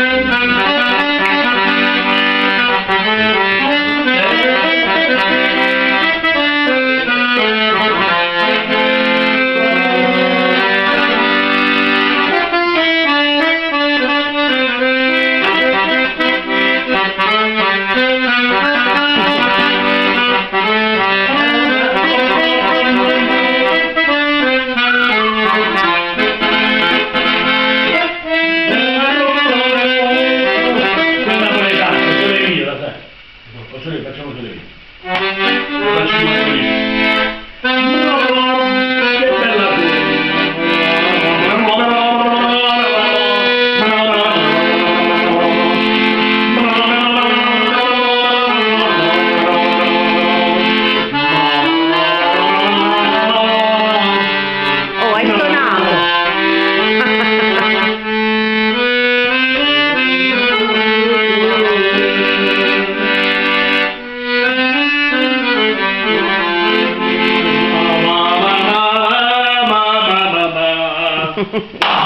Quella ことで、私のように。Voce.